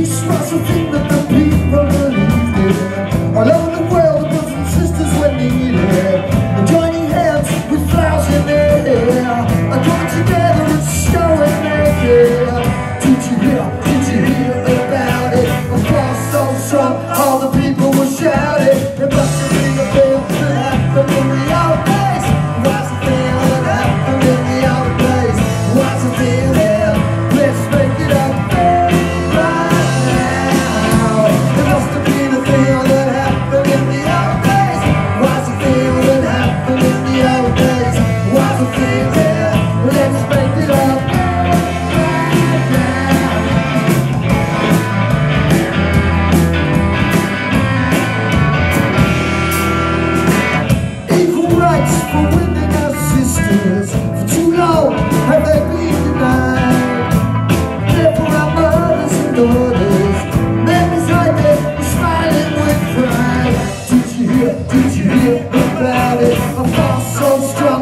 espaço nosso for women sisters. For too long have they been denied. Therefore our mothers and daughters, smiling with pride. Did you hear, did you hear about it? I felt so strong.